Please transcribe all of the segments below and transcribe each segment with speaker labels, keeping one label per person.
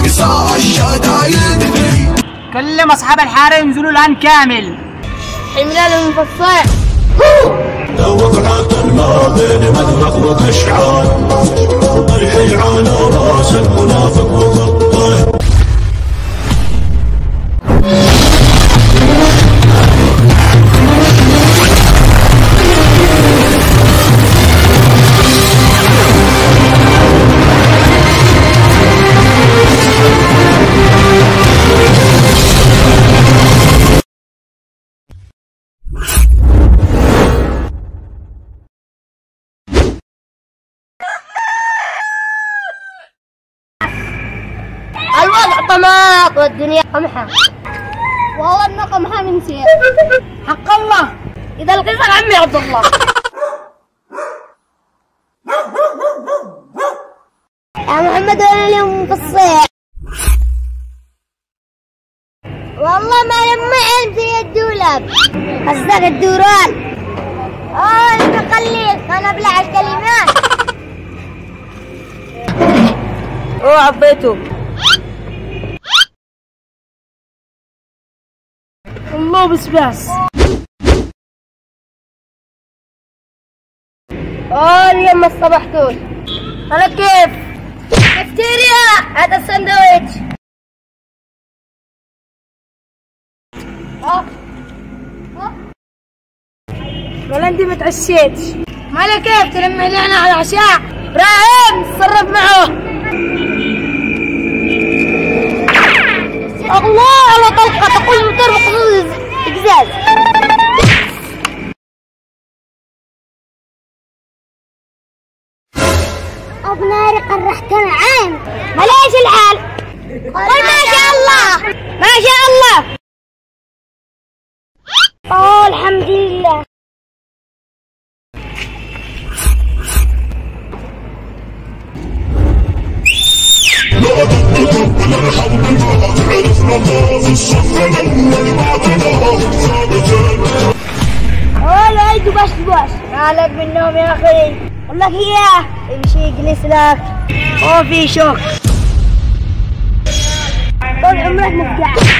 Speaker 1: بقصى الشدايد
Speaker 2: كلم أصحاب الحارة ينزلوا الآن كامل.
Speaker 3: وقعت ما بين مدرق وقشعان الحي على راس المنافق وغطه
Speaker 4: طماط والدنيا قمحة. والله انه قمحة من سير. حق الله. إذا القصر عمي عبد الله. يا محمد وأنا اليوم الصيف؟ والله ما لما علم زي الدولاب. قصدك الدوران. آه أنت قليل. أنا أبلع الكلمات.
Speaker 2: أوه عبيته الله بس.
Speaker 4: آه اليوم ما صبحتوش. أنا كيف؟ كافتيريا هذا السندويتش آه.
Speaker 2: ولا أنت ما تعشيتش.
Speaker 4: ما كيف؟ تلمح لنا على العشاء؟ إبراهيم تصرف معه. الله على طلقة تقول مطر بخصوص القزاز أبو ناري قرحتنا عام ملاش الحال؟ قل ما شاء الله. ما شاء الله. أوه الحمد لله. ولا باش مالك منهم يا أخي؟ أقول لك اياه امشي اجلس لك. هو في شوك طول عمرك مفجع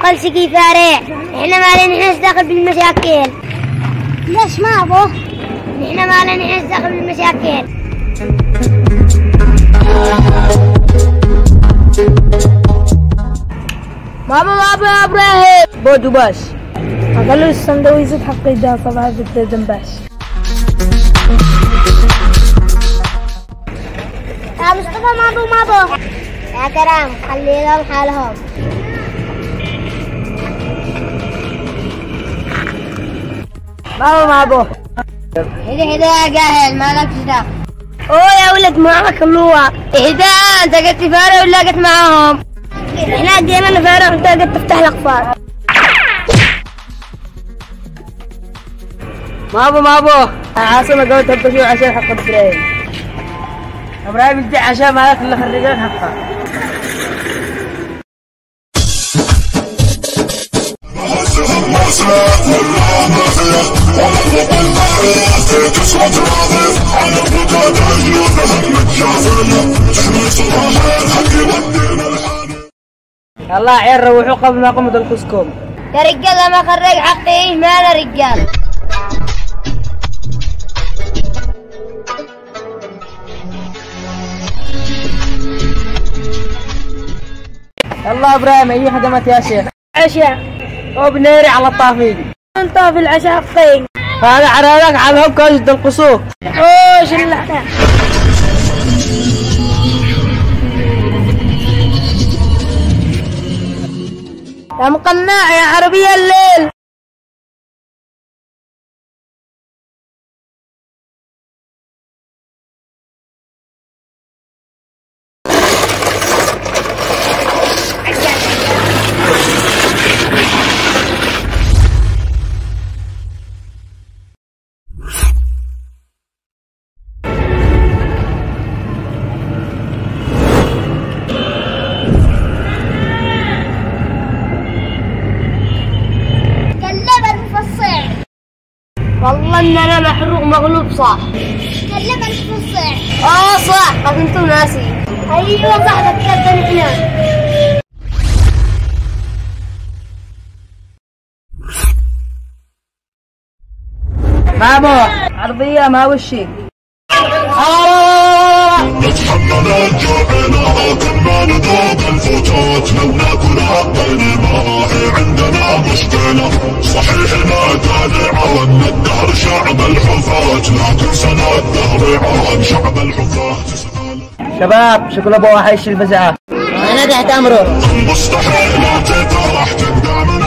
Speaker 4: بس قلسكي فارع إحنا ما لنا داخل بالمشاكل. ليش ما أبو؟ إحنا ما لنا داخل بالمشاكل.
Speaker 2: ماما ماما يا إبراهيم بودو باش. قالوا السندويشات حقي ده صباح في دنباش
Speaker 4: يا مصطفى ما أبو ما أبو. يا كرام خلي لهم حالهم
Speaker 2: ما أبو.
Speaker 4: هدا هدا يا جاهل مالك دخل
Speaker 2: أوه يا ولد معك اللواء
Speaker 4: هدا أنت قلت فارق ولا قلت معاهم؟
Speaker 2: إحنا قدينا نفارق أنت قد تفتح الاقفال ما أبو ما أبو. عاصمة قلت تبقى عشان حق إبراهيم. إبراهيم يجي عشان مالك اللي خرجان حقه. يلا عيال روحوا قبل ما قمت الخسكم
Speaker 4: يا رجال ما خرج حقي. ما أنا رجال؟
Speaker 2: يلا إبراهيم أي خدمت يا شيخ؟ عشاء وبنيري على الطافين أنت في العشاء حقين هذا عرالك على الهب كاجد القصوف اوش اللحظة يا مقنع يا عربي الليل. إن أنا محروق مغلوب صح
Speaker 4: كلم الفصيح
Speaker 2: آه صح بس أنتم ناسي.
Speaker 4: أيوه صح تكلم إحنا
Speaker 2: بابا عرضية ما وشي.
Speaker 3: نتحمل جوعنا كنا نذوق الفتات لو ناكلها بين المراحي عندنا مشكلة صحيح ما تابع ان الدهر شعب الحفاة لكن سنة الدهر عام شعب الحفاة
Speaker 2: شباب شكل ابوها حيشي الفزعة. أنا تحت امره
Speaker 3: مستحيل تفرح تبدأ من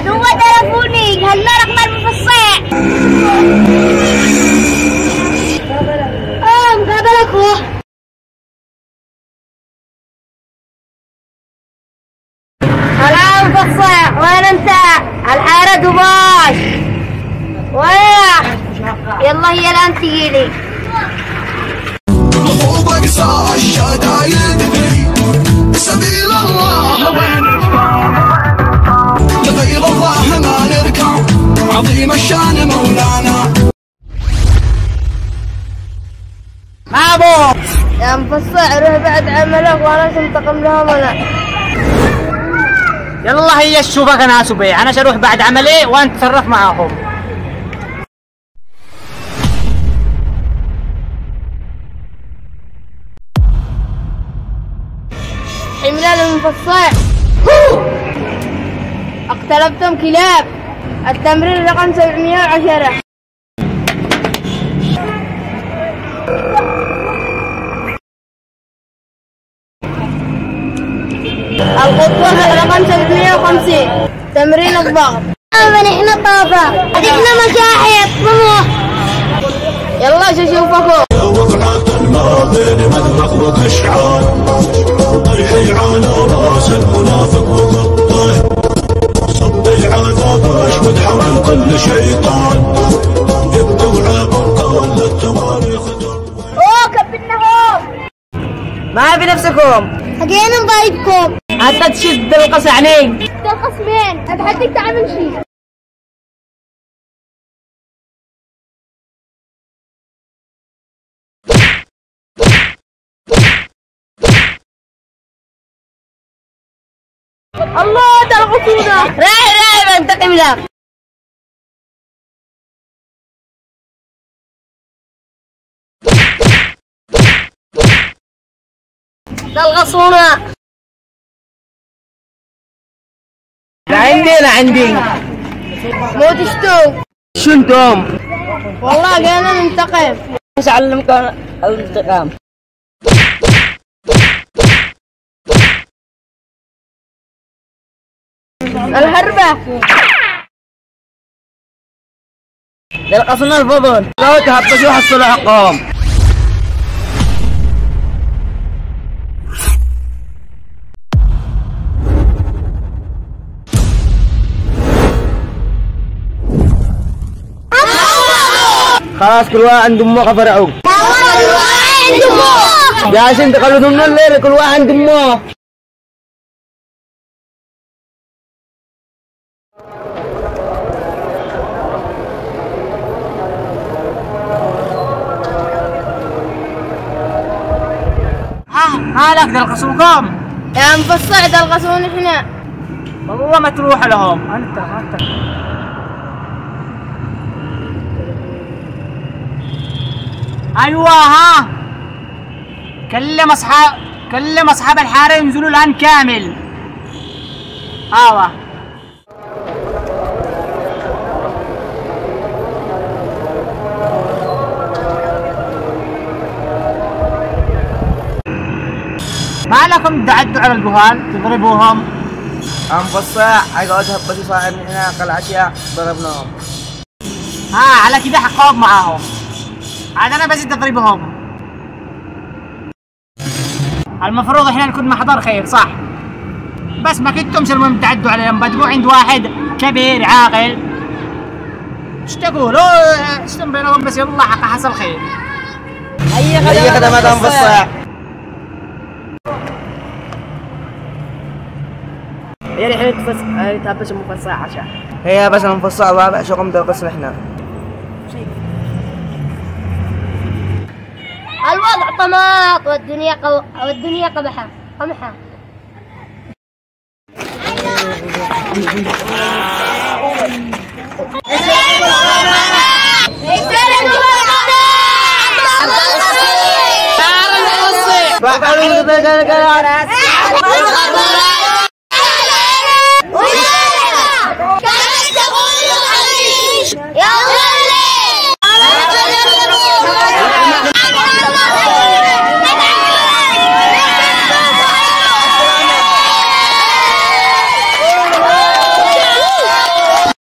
Speaker 4: عدو تلفوني هلا رقم الفصيح آه مقابلك هو.
Speaker 2: العام فصيح وين أنت؟ الحارة دباش. وين يلا هي الآن تجيلي
Speaker 1: اقصى الشدايد في
Speaker 2: روح بعد عملك وأنا سنتقم لهم أنا
Speaker 5: يلا هي تشوفك أنا سبي أنا أروح بعد عملي وأنت تصرف معاهم.
Speaker 2: حملان المفصح اقتربتم كلاب. التمرين رقم 710 الخطوة رقم 750 تمرين الضغط.
Speaker 4: نحن طافة إحنا مشاحط طموح
Speaker 2: يلا شو اشوفكم
Speaker 3: وقعات الماء بين مذبح وقشعان الحي على راس المنافق وغطاه صب العذاب اشمد حمل كل شيطان يبدو عبر كل التواريخ
Speaker 4: اوه كبناهم
Speaker 2: ما بنفسكم.
Speaker 4: حقينا نضايقكم.
Speaker 2: حتى تشد القص عليك.
Speaker 4: ده الخصمين اتحدك تعمل شيء
Speaker 2: الله الغصونة راعي راعي بنتقم لك ده الغصونة
Speaker 5: عندي.
Speaker 2: مو تشتو.
Speaker 5: شو أنتم؟
Speaker 2: والله جينا ننتقم.
Speaker 5: إيش علمكم الانتقام؟
Speaker 2: الهربة.
Speaker 5: للقصنا الفضل لو تهبطوا حصلوا حقهم؟ خلاص كل واحد عنده امه فرعوا جالسين تقلدوا من الليل كل واحد عنده امه ها مالك ذا القصوكم
Speaker 2: يا مفصح ده الغصون إحنا.
Speaker 5: والله ما تروح لهم. انت أنت. أيوه ها. كلم اصحاب كلم أصحاب الحارة ينزلوا الآن كامل. أيوه ما لكم تعدوا على الجهال تضربوهم.
Speaker 2: عم بصاح اقعد هبتي صاحب من هناك العشاء ضربناهم.
Speaker 5: ها على كده حقوق معاهم. عاد أنا بزيد اضربهم المفروض إحنا نكون محضر خير صح؟ بس ما كنتمش المهم تعدوا عليهم بدقوا عند واحد كبير عاقل. إيش تقولوا اشتم بينهم بس؟ يلا حق حصل خير.
Speaker 6: أي خدمات أنفصاع
Speaker 7: يا ريت تفس تهبش مفصع عشان
Speaker 6: هي بس الرابع شو قمت القسم إحنا.
Speaker 4: الوضع طماط والدنيا قو... والدنيا قبحة قمحة.